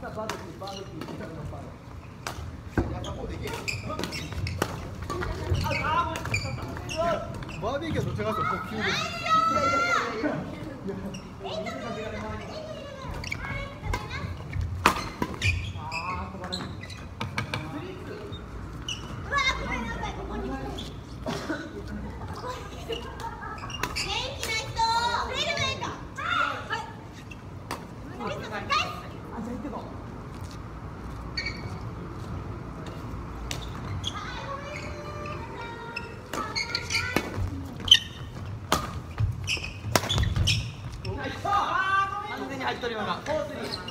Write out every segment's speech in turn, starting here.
バーベキューの手がとこう急に。ようなコースに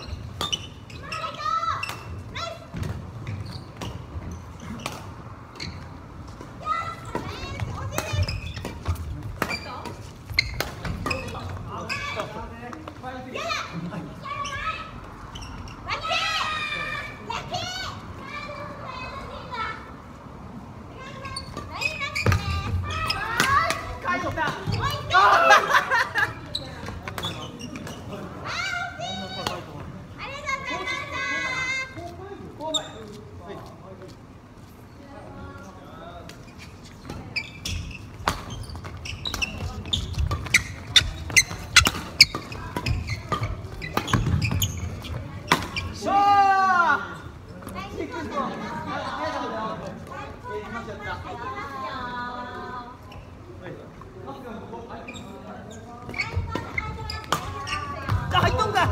あ、入っとんか。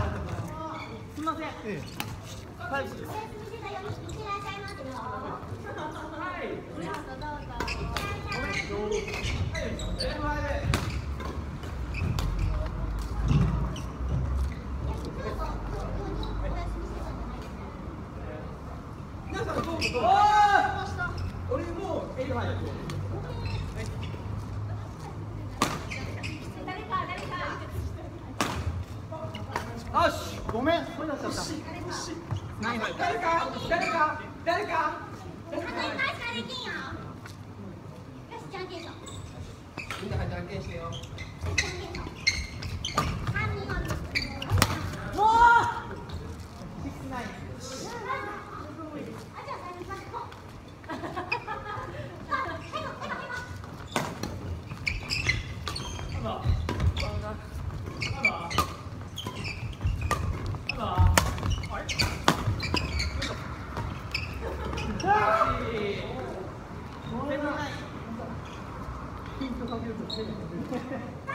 すみません。えはいエイト入るよしごめん声出しちゃった何入る誰か誰か誰かみんなじゃんけんしてよもうシックスナイ Sí.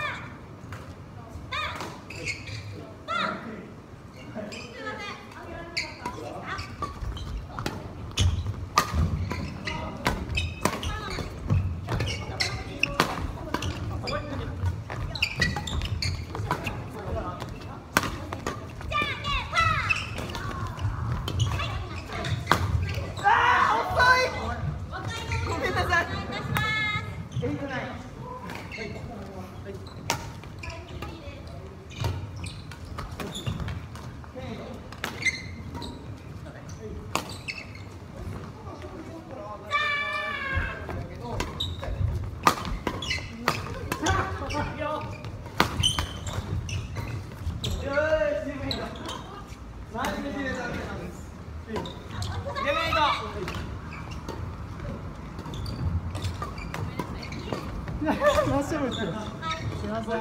大丈夫ですよ。すません。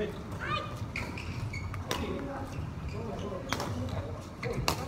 はい。Thank you.